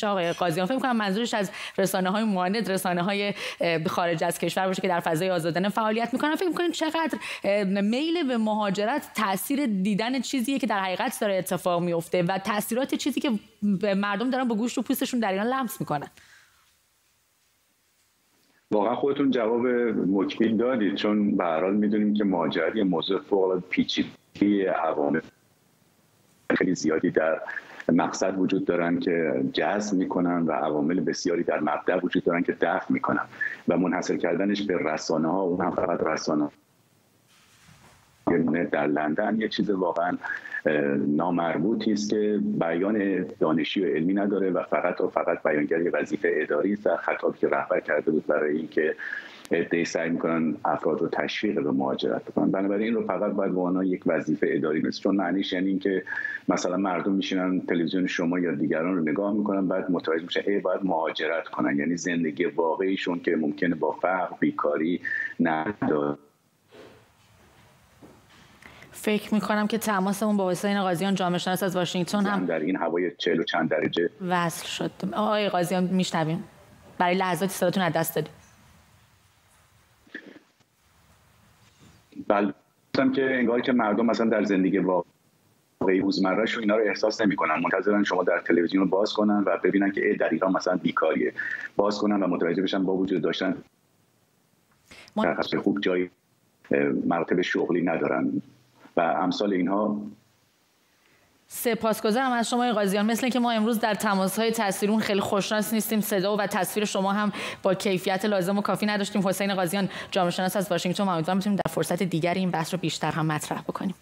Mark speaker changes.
Speaker 1: میشه آقای قاضیان فکر کنم منظورش از رسانه های ماند رسانه های خارج از کشور باشه که در فضای آزادانه فعالیت می‌کنن. فکر می‌کنید چقدر میل به مهاجرت تاثیر دیدن چیزیه که در حقیقت داره اتفاق میفته و تاثیرات چیزی که مردم دارن با گوشت و پوستشون در ایران لمس می‌کنن.
Speaker 2: واقعا خودتون جواب مکمیل دادید. چون به هر حال می‌دونیم که مهاجرت یه موضوع فوق العاده پیچیده عوامل خیلی زیادی در مقصد وجود دارن که جذب می‌کنن و عوامل بسیاری در مبدع وجود دارن که دفع می‌کنن و منحصر کردنش به رسانه ها اون هم فقط رسانه در لندن یه چیز واقعا نامربوطی است که بیان دانشی و علمی نداره و فقط و فقط بیانگر وظیفه اداری است. خطابی که رهبر کرده بود برای اینکه ادعی سعی می‌کنن افراد رو تشویق به مهاجرت بکنن بنابراین این رو فقط باید به عنوان یک وظیفه اداری مثل چون معنیش یعنی اینکه مثلا مردم میشینن تلویزیون شما یا دیگران رو نگاه می‌کنن بعد متوجه میشن ای باید مهاجرت کنن. یعنی زندگی واقعیشون که ممکنه با فقر بیکاری نداره.
Speaker 1: فکر می‌کنم که تماسمون با حسین قاضیان جامعه شناس از واشنگتن هم
Speaker 2: در این هوای چهل و چند درجه.
Speaker 1: وصل شد. آقای قاضیان میشنویم. برای لحظاتی صداتون از دست دادیم.
Speaker 2: بله. که انگار که مردم مثلا در زندگی واقعی روزمرهش اینا رو احساس نمی‌کنن. منتظرن شما در تلویزیون رو باز کنن و ببینن که در ایران مثلا بیکاریه. باز کنن و متوجه بشن با وجود داشتن. در خوب جای مراتب شغلی ندارن. و امثال اینها
Speaker 1: سپاسگزارم از شما قاضیان مثل که ما امروز در تماس های تصویرون خیلی خوشناس نیستیم. صدا و تصویر شما هم با کیفیت لازم و کافی نداشتیم. حسین قاضیان جامعه شناس از واشنگتن امیدوارم می‌تونیم در فرصت دیگری این بحث رو بیشتر هم مطرح بکنیم.